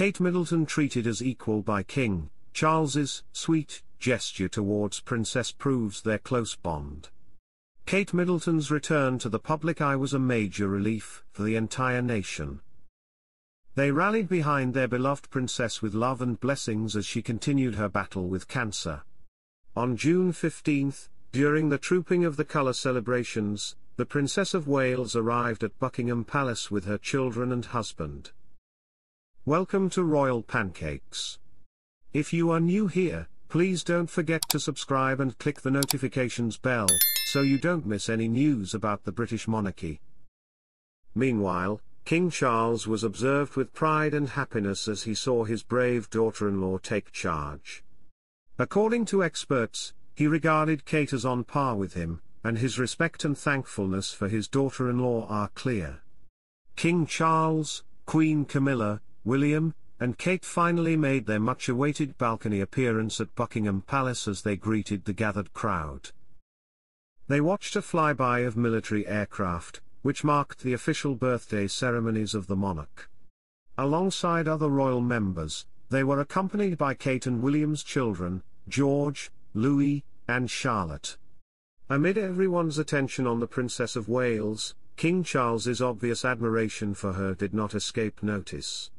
Kate Middleton treated as equal by King Charles's sweet gesture towards Princess proves their close bond. Kate Middleton's return to the public eye was a major relief for the entire nation. They rallied behind their beloved princess with love and blessings as she continued her battle with cancer. On June 15, during the trooping of the colour celebrations, the Princess of Wales arrived at Buckingham Palace with her children and husband. Welcome to Royal Pancakes. If you are new here, please don't forget to subscribe and click the notifications bell, so you don't miss any news about the British monarchy. Meanwhile, King Charles was observed with pride and happiness as he saw his brave daughter-in-law take charge. According to experts, he regarded Kate as on par with him, and his respect and thankfulness for his daughter-in-law are clear. King Charles, Queen Camilla, William, and Kate finally made their much-awaited balcony appearance at Buckingham Palace as they greeted the gathered crowd. They watched a flyby of military aircraft, which marked the official birthday ceremonies of the monarch. Alongside other royal members, they were accompanied by Kate and William's children, George, Louis, and Charlotte. Amid everyone's attention on the Princess of Wales, King Charles's obvious admiration for her did not escape notice.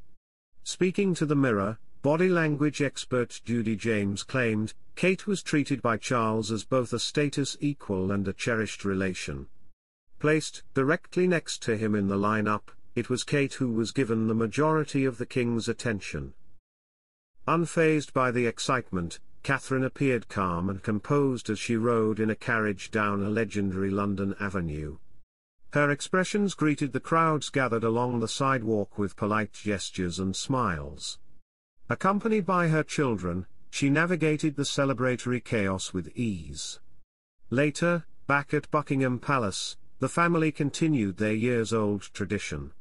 Speaking to the Mirror, body language expert Judi James claimed, Kate was treated by Charles as both a status equal and a cherished relation. Placed directly next to him in the lineup, it was Kate who was given the majority of the king's attention. Unfazed by the excitement, Catherine appeared calm and composed as she rode in a carriage down a legendary London avenue. Her expressions greeted the crowds gathered along the sidewalk with polite gestures and smiles. Accompanied by her children, she navigated the celebratory chaos with ease. Later, back at Buckingham Palace, the family continued their years-old tradition.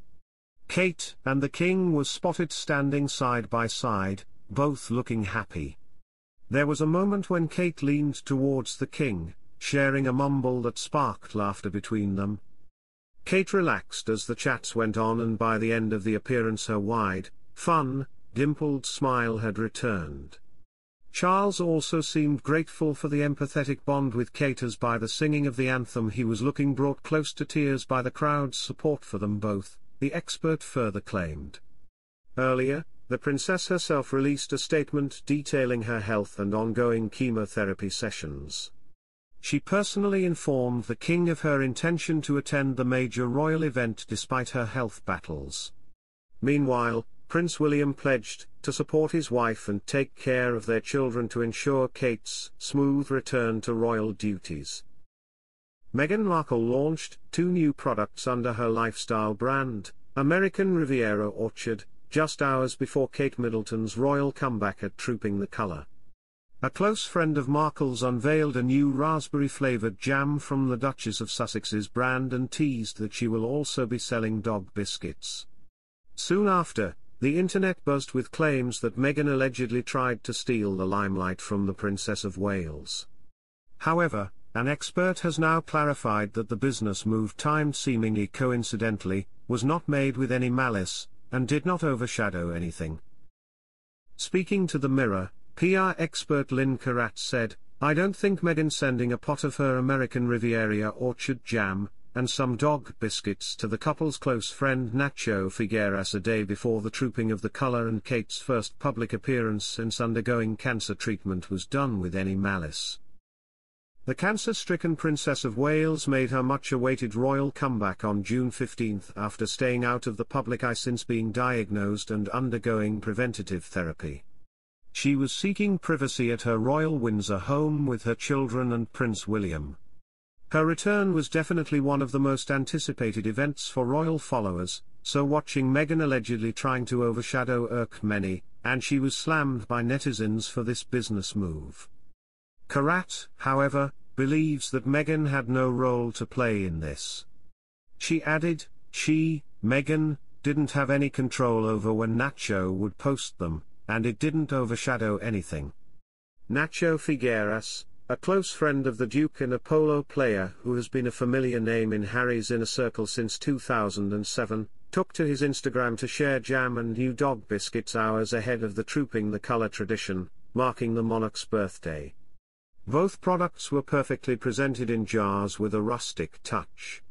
Kate and the king was spotted standing side by side, both looking happy. There was a moment when Kate leaned towards the king, sharing a mumble that sparked laughter between them. Kate relaxed as the chats went on and by the end of the appearance her wide, fun, dimpled smile had returned. Charles also seemed grateful for the empathetic bond with Kate as by the singing of the anthem he was looking brought close to tears by the crowd's support for them both, the expert further claimed. Earlier, the princess herself released a statement detailing her health and ongoing chemotherapy sessions. She personally informed the king of her intention to attend the major royal event despite her health battles. Meanwhile, Prince William pledged to support his wife and take care of their children to ensure Kate's smooth return to royal duties. Meghan Markle launched two new products under her lifestyle brand, American Riviera Orchard, just hours before Kate Middleton's royal comeback at Trooping the Colour. A close friend of Markle's unveiled a new raspberry-flavored jam from the Duchess of Sussex's brand and teased that she will also be selling dog biscuits. Soon after, the internet buzzed with claims that Meghan allegedly tried to steal the limelight from the Princess of Wales. However, an expert has now clarified that the business move timed seemingly coincidentally, was not made with any malice, and did not overshadow anything. Speaking to the Mirror, PR expert Lynn Carratt said, I don't think Meghan sending a pot of her American Riviera orchard jam, and some dog biscuits to the couple's close friend Nacho Figueras a day before the trooping of the colour and Kate's first public appearance since undergoing cancer treatment was done with any malice. The cancer-stricken Princess of Wales made her much-awaited royal comeback on June 15 after staying out of the public eye since being diagnosed and undergoing preventative therapy. She was seeking privacy at her royal Windsor home with her children and Prince William. Her return was definitely one of the most anticipated events for royal followers, so watching Meghan allegedly trying to overshadow irked many, and she was slammed by netizens for this business move. Carratt, however, believes that Meghan had no role to play in this. She added, she, Meghan, didn't have any control over when Nacho would post them, and it didn't overshadow anything. Nacho Figueras, a close friend of the Duke and a polo player who has been a familiar name in Harry's inner circle since 2007, took to his Instagram to share jam and new dog biscuits hours ahead of the Trooping the Colour tradition, marking the monarch's birthday. Both products were perfectly presented in jars with a rustic touch.